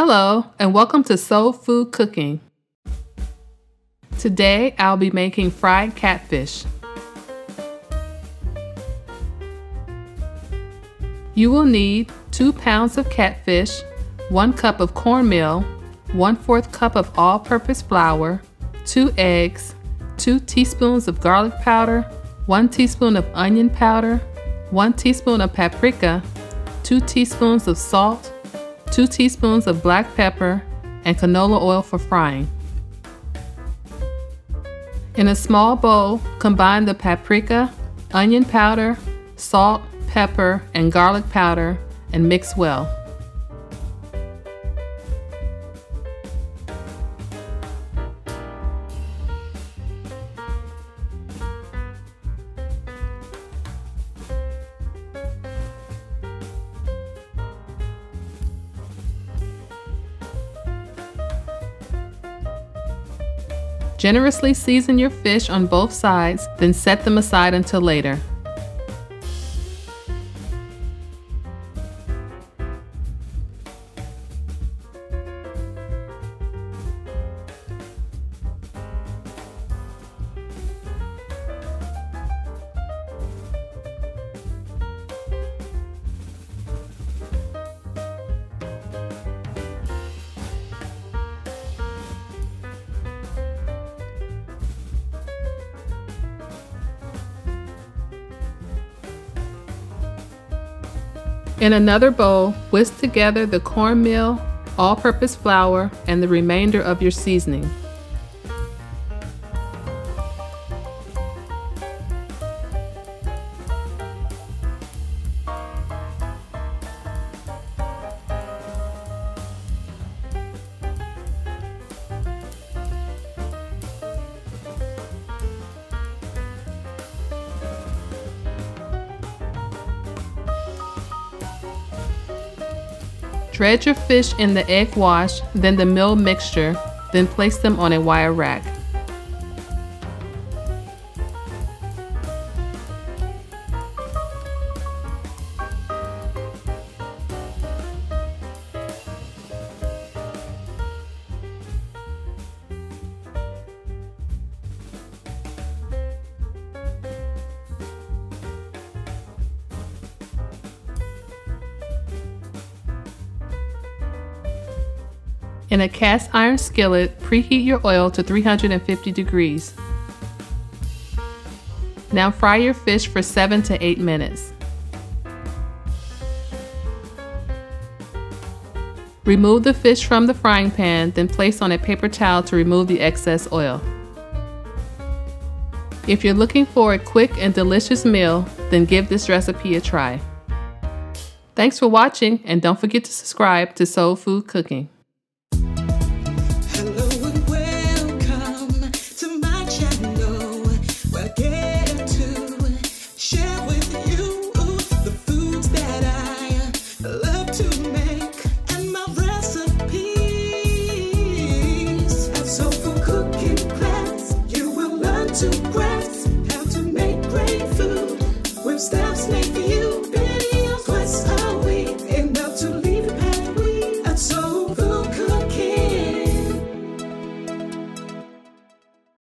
Hello, and welcome to Soul Food Cooking. Today I'll be making fried catfish. You will need 2 pounds of catfish, 1 cup of cornmeal, 1 4th cup of all purpose flour, 2 eggs, 2 teaspoons of garlic powder, 1 teaspoon of onion powder, 1 teaspoon of paprika, 2 teaspoons of salt, 2 teaspoons of black pepper, and canola oil for frying. In a small bowl, combine the paprika, onion powder, salt, pepper, and garlic powder and mix well. Generously season your fish on both sides, then set them aside until later. In another bowl, whisk together the cornmeal, all-purpose flour, and the remainder of your seasoning. Dredge your fish in the egg wash, then the meal mixture, then place them on a wire rack. In a cast iron skillet, preheat your oil to 350 degrees. Now fry your fish for 7 to 8 minutes. Remove the fish from the frying pan, then place on a paper towel to remove the excess oil. If you're looking for a quick and delicious meal, then give this recipe a try. Thanks for watching and don't forget to subscribe to Soul Food Cooking. To grab.